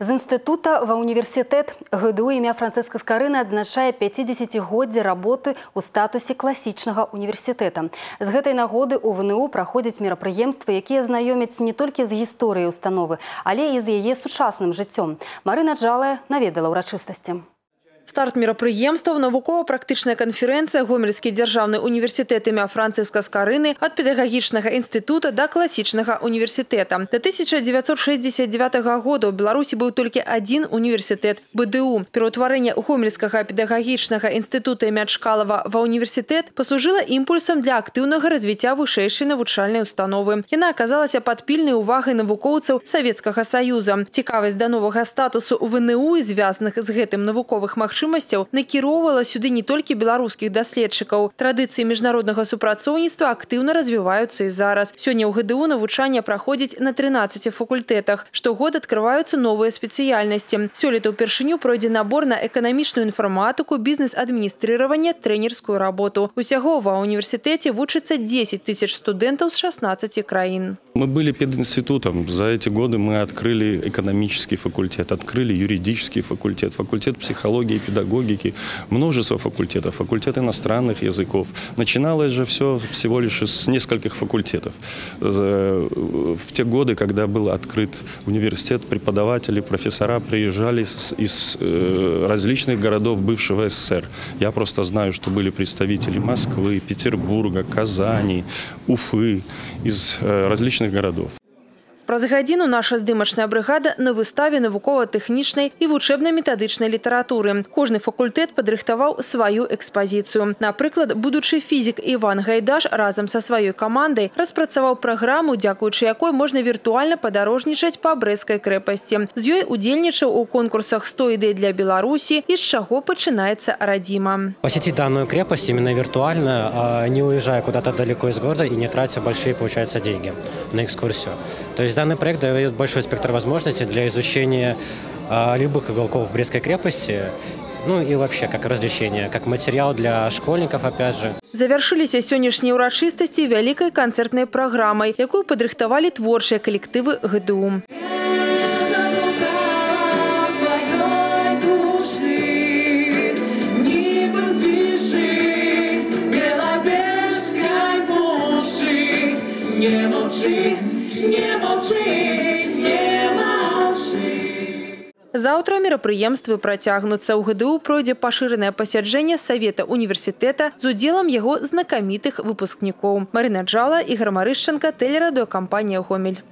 З інстытута ва універсітэт ГДУ імя Францыска Скарыны адзначае 50годдзе работы ў статусе класічнага універсітэта. З гэтай нагоды ў ВНУ праходзяць мерапрыемствы, якія знаёмяць не толькі з гісторыяй установы, але і з яе сучасным жыццём. Марына Джалая наведала ўрачыстасці. Старт мерапрыемстваў навукова-практычная канферэнцыя гомельскі дзяржаўны універсітэт імя францыска скарыны ад педагагічнага інстытута да класічнага універсітэта. Да 1969 года ў Беларусі быў толькі адзін універсітэт БДУ. Пераўтварэнне гомельскага педагагічнага інстытута імя Чкалава ва універсітэт паслужыла імпульсам для актыўнага развіцця вышэйшай навучальнай установы. Яна аказалася пад пільнай увагай навукоўцаў Савецкага Саюза. Цікавасць да новага статусу ВНУ і звязаных з гэтым навуковых магчымасцяў магчымасцяў накіроўвала сюды не толькі беларускіх даследчыкаў. Традыцыі міжнароднага супрацоўніцтва актыўна развіваюцца і зараз. Сёння ў ГДУ навучанне праходзіць на 13 факультэтах. Штогод адкрываюцца новыя спецыяльнасці. Сёлета ўпершыню пройдзе набор на эканамічную інфарматыку, бізнес-адміністрыраванне, трэнерскую работу. Усяго ва універсітэце вучыцца 10 тысяч студэнтаў з 16 краін. Мы были пединститутом. За эти годы мы открыли экономический факультет, открыли юридический факультет, факультет психологии и педагогики, множество факультетов, факультет иностранных языков. Начиналось же все всего лишь с нескольких факультетов. В те годы, когда был открыт университет, преподаватели, профессора приезжали из э, различных городов бывшего СССР. Я просто знаю, что были представители Москвы, Петербурга, Казани, Уфы, из э, различных городов. Праз гадзіну наша здымачная брыгада на выставе навукова-тэхнічнай і вучэбна-метадычнай літаратуры. Кожны факультэт падрыхтаваў сваю экспазіцыю. Напрыклад, будучы фізік Іван Гайдаш разам са сваёй камандай распрацаваў праграму, дзякуючы якой можна віртуальна падарожнічаць па брэскай крэпасці. З ёй удзельнічаў у конкурсах 100 ідэй для Беларусі і з чаго пачынаецца радзіма. Посетить данную крепость именно виртуально, не уезжая куда-то далеко из города и не тратя большие, получается, деньги на экскурсию. То есть данный проект дает большой спектр возможностей для изучения любых уголков Брестской крепости ну и вообще как развлечение, как материал для школьников, опять же. Завяршыліся сённяшнія ўрачыстасці вялікай канцэртнай праграмай, якую падрыхтавалі творчыя калектывы ГДУ. Не молчи, не молчи, не молчи. Заўтра мерапрыемствы працягнуцца. У ГДУ пройдзе пашыранае пасяджэнне Савета універсітэта з удзелам яго знакамітых выпускнікоў. Марына Джала, Ігор Марышченко, тэлерадыёкампанія «Гомель».